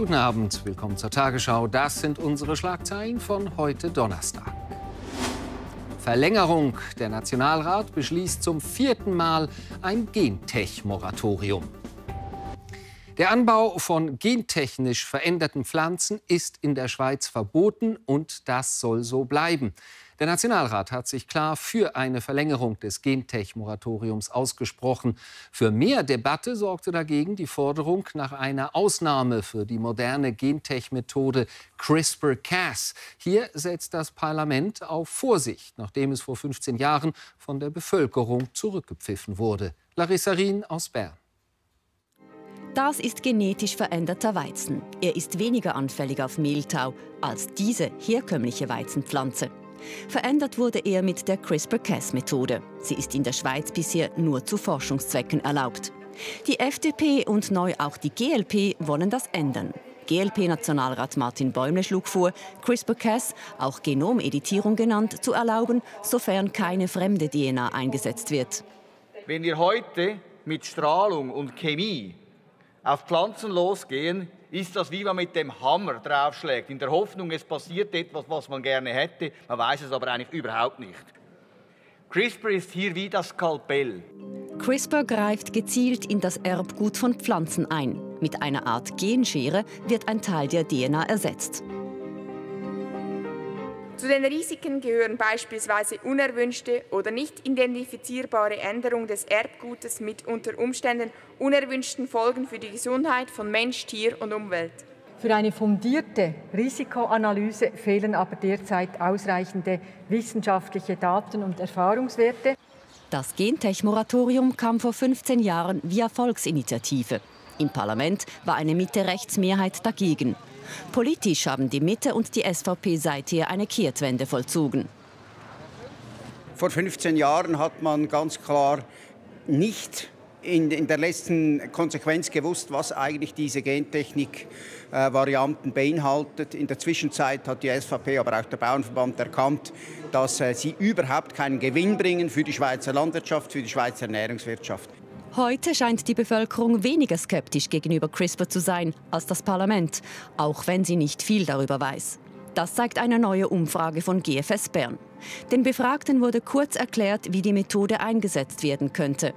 Guten Abend, willkommen zur Tagesschau. Das sind unsere Schlagzeilen von heute Donnerstag. Verlängerung. Der Nationalrat beschließt zum vierten Mal ein Gentech-Moratorium. Der Anbau von gentechnisch veränderten Pflanzen ist in der Schweiz verboten und das soll so bleiben. Der Nationalrat hat sich klar für eine Verlängerung des Gentech-Moratoriums ausgesprochen. Für mehr Debatte sorgte dagegen die Forderung nach einer Ausnahme für die moderne Gentech-Methode CRISPR-Cas. Hier setzt das Parlament auf Vorsicht, nachdem es vor 15 Jahren von der Bevölkerung zurückgepfiffen wurde. Larissa Rien aus Bern. Das ist genetisch veränderter Weizen. Er ist weniger anfällig auf Mehltau als diese herkömmliche Weizenpflanze. Verändert wurde er mit der CRISPR-Cas-Methode. Sie ist in der Schweiz bisher nur zu Forschungszwecken erlaubt. Die FDP und neu auch die GLP wollen das ändern. GLP-Nationalrat Martin Bäumle schlug vor, CRISPR-Cas, auch Genomeditierung genannt, zu erlauben, sofern keine fremde DNA eingesetzt wird. Wenn wir heute mit Strahlung und Chemie auf Pflanzen losgehen, ist das wie man mit dem Hammer draufschlägt, in der Hoffnung, es passiert etwas, was man gerne hätte. Man weiß es aber eigentlich überhaupt nicht. CRISPR ist hier wie das Skalpell. CRISPR greift gezielt in das Erbgut von Pflanzen ein. Mit einer Art Genschere wird ein Teil der DNA ersetzt. Zu den Risiken gehören beispielsweise unerwünschte oder nicht identifizierbare Änderungen des Erbgutes mit unter Umständen unerwünschten Folgen für die Gesundheit von Mensch, Tier und Umwelt. Für eine fundierte Risikoanalyse fehlen aber derzeit ausreichende wissenschaftliche Daten und Erfahrungswerte. Das Gentech-Moratorium kam vor 15 Jahren via Volksinitiative. Im Parlament war eine Mitte-Rechts-Mehrheit dagegen. Politisch haben die Mitte und die SVP seither eine Kehrtwende vollzogen. Vor 15 Jahren hat man ganz klar nicht in, in der letzten Konsequenz gewusst, was eigentlich diese Gentechnik-Varianten äh, beinhaltet. In der Zwischenzeit hat die SVP, aber auch der Bauernverband erkannt, dass äh, sie überhaupt keinen Gewinn bringen für die Schweizer Landwirtschaft, für die Schweizer Ernährungswirtschaft. Heute scheint die Bevölkerung weniger skeptisch gegenüber CRISPR zu sein als das Parlament, auch wenn sie nicht viel darüber weiß. Das zeigt eine neue Umfrage von GFS Bern. Den Befragten wurde kurz erklärt, wie die Methode eingesetzt werden könnte.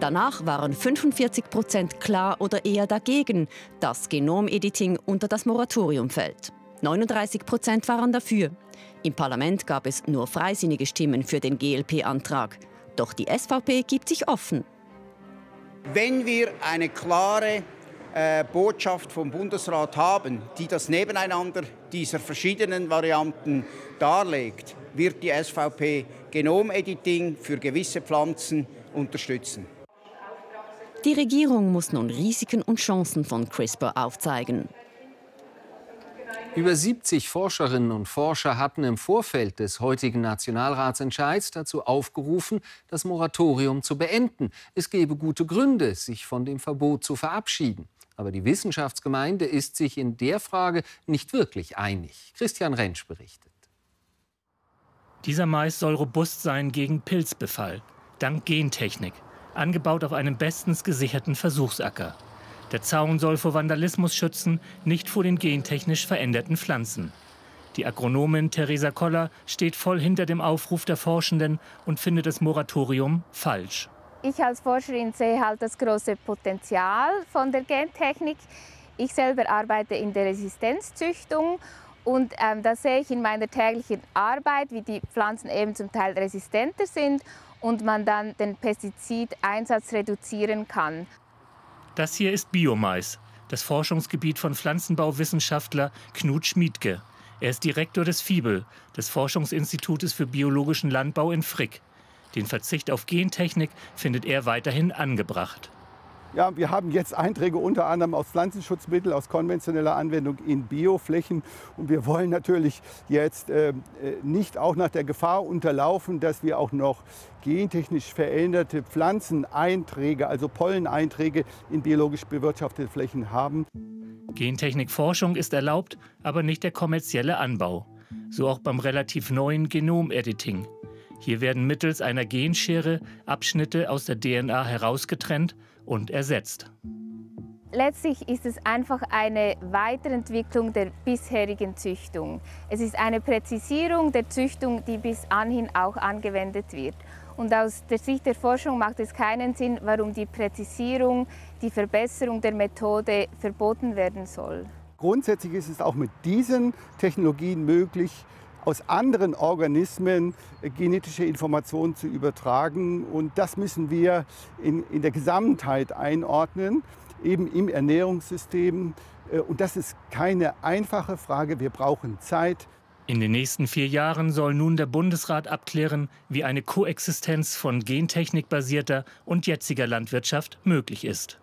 Danach waren 45 Prozent klar oder eher dagegen, dass Genomediting unter das Moratorium fällt. 39 Prozent waren dafür. Im Parlament gab es nur freisinnige Stimmen für den GLP-Antrag. Doch die SVP gibt sich offen. Wenn wir eine klare äh, Botschaft vom Bundesrat haben, die das Nebeneinander dieser verschiedenen Varianten darlegt, wird die SVP Genomediting für gewisse Pflanzen unterstützen. Die Regierung muss nun Risiken und Chancen von CRISPR aufzeigen. Über 70 Forscherinnen und Forscher hatten im Vorfeld des heutigen Nationalratsentscheids dazu aufgerufen, das Moratorium zu beenden. Es gebe gute Gründe, sich von dem Verbot zu verabschieden. Aber die Wissenschaftsgemeinde ist sich in der Frage nicht wirklich einig. Christian Rentsch berichtet. Dieser Mais soll robust sein gegen Pilzbefall, dank Gentechnik, angebaut auf einem bestens gesicherten Versuchsacker. Der Zaun soll vor Vandalismus schützen, nicht vor den gentechnisch veränderten Pflanzen. Die Agronomin Theresa Koller steht voll hinter dem Aufruf der Forschenden und findet das Moratorium falsch. Ich als Forscherin sehe halt das große Potenzial von der Gentechnik. Ich selber arbeite in der Resistenzzüchtung und ähm, da sehe ich in meiner täglichen Arbeit, wie die Pflanzen eben zum Teil resistenter sind und man dann den Pestizideinsatz reduzieren kann. Das hier ist Biomais, das Forschungsgebiet von Pflanzenbauwissenschaftler Knut Schmiedke. Er ist Direktor des FIBEL, des Forschungsinstitutes für biologischen Landbau in Frick. Den Verzicht auf Gentechnik findet er weiterhin angebracht. Ja, wir haben jetzt Einträge unter anderem aus Pflanzenschutzmitteln, aus konventioneller Anwendung in Bioflächen. Und wir wollen natürlich jetzt äh, nicht auch nach der Gefahr unterlaufen, dass wir auch noch gentechnisch veränderte Pflanzeneinträge, also Polleneinträge in biologisch bewirtschaftete Flächen haben. Gentechnikforschung ist erlaubt, aber nicht der kommerzielle Anbau. So auch beim relativ neuen Genomediting. Hier werden mittels einer Genschere Abschnitte aus der DNA herausgetrennt und ersetzt. Letztlich ist es einfach eine Weiterentwicklung der bisherigen Züchtung. Es ist eine Präzisierung der Züchtung, die bis anhin auch angewendet wird. Und aus der Sicht der Forschung macht es keinen Sinn, warum die Präzisierung, die Verbesserung der Methode verboten werden soll. Grundsätzlich ist es auch mit diesen Technologien möglich, aus anderen Organismen genetische Informationen zu übertragen. Und das müssen wir in, in der Gesamtheit einordnen, eben im Ernährungssystem. Äh, und das ist keine einfache Frage. Wir brauchen Zeit. In den nächsten vier Jahren soll nun der Bundesrat abklären, wie eine Koexistenz von gentechnikbasierter und jetziger Landwirtschaft möglich ist.